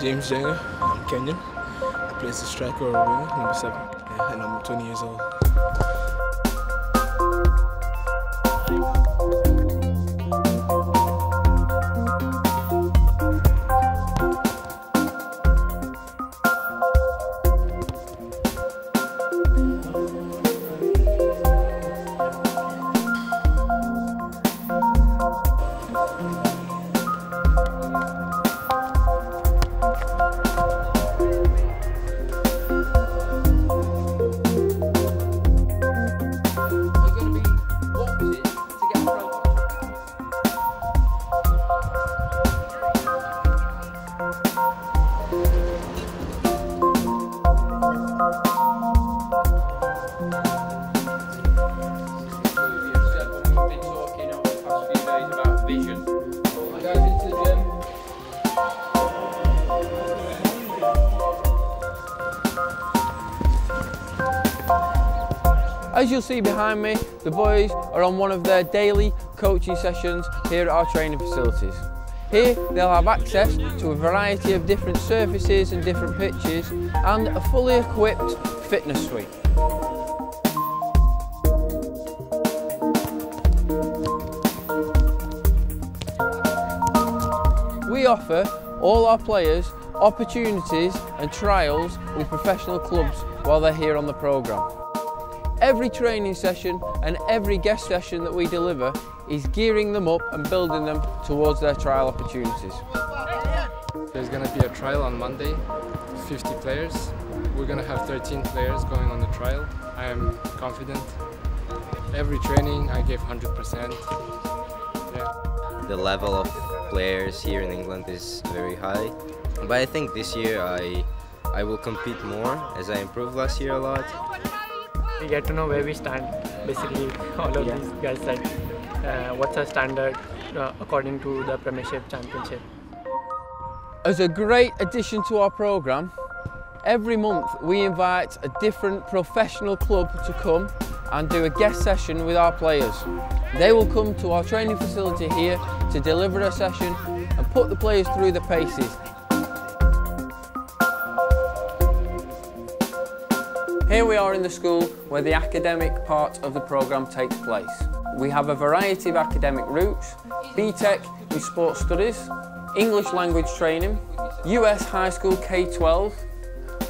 James Jenga. I'm Kenyan. I play as a striker or a winger, number seven. Yeah, and I'm 20 years old. As you'll see behind me, the boys are on one of their daily coaching sessions here at our training facilities. Here they'll have access to a variety of different surfaces and different pitches and a fully equipped fitness suite. We offer all our players opportunities and trials with professional clubs while they're here on the programme. Every training session and every guest session that we deliver is gearing them up and building them towards their trial opportunities. There's going to be a trial on Monday, 50 players. We're going to have 13 players going on the trial. I am confident. Every training I gave 100%. Yeah. The level of players here in England is very high. But I think this year I, I will compete more as I improved last year a lot. We get to know where we stand, basically all of Yeah. these guys like uh, what's our standard uh, according to the Premiership Championship. As a great addition to our programme, every month we invite a different professional club to come and do a guest session with our players. They will come to our training facility here to deliver a session and put the players through the paces. Here we are in the school where the academic part of the programme takes place. We have a variety of academic routes, BTEC in Sports Studies, English language training, US High School K-12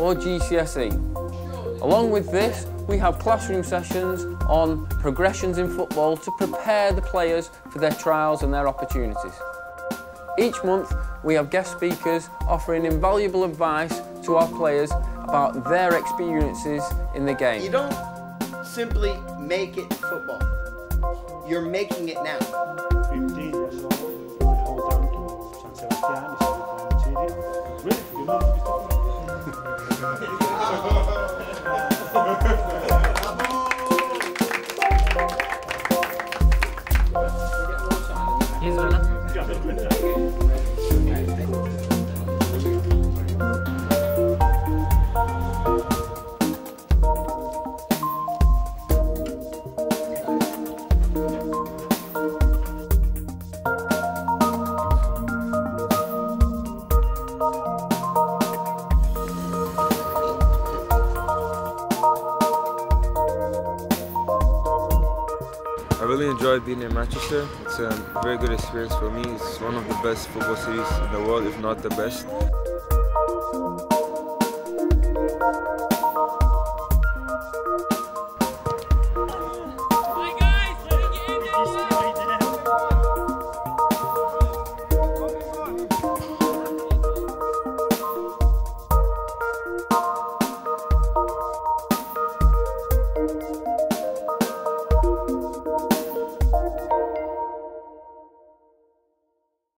or GCSE. Along with this, we have classroom sessions on progressions in football to prepare the players for their trials and their opportunities. Each month, we have guest speakers offering invaluable advice to our players about their experiences in the game. You don't simply make it football. You're making it now. really enjoyed being in Manchester. It's a very good experience for me. It's one of the best football cities in the world, if not the best.